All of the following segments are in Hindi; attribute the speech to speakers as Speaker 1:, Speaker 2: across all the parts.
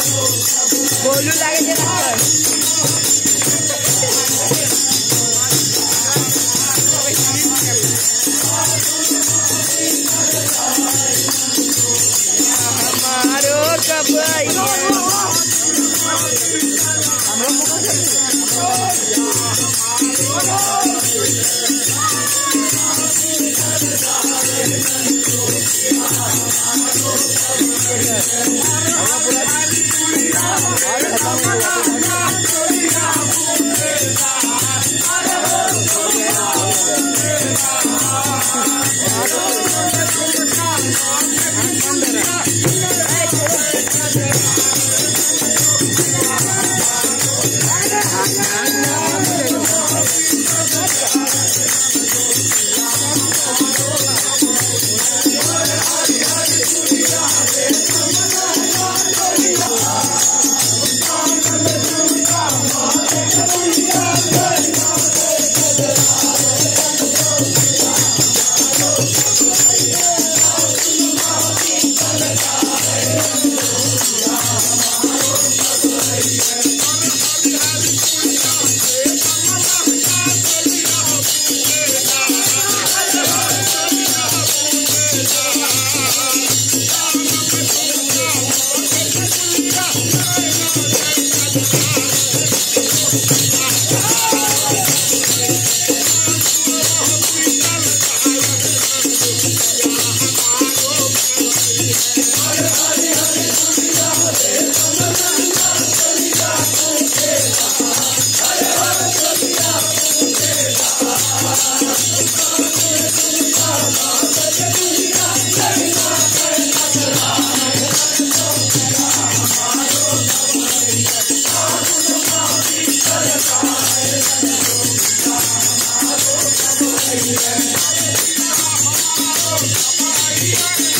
Speaker 1: बोलू लागे पूरा Thank you.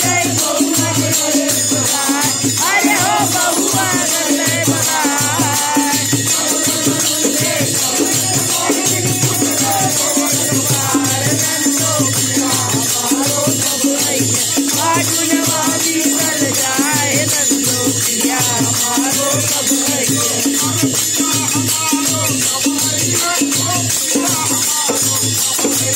Speaker 1: जाए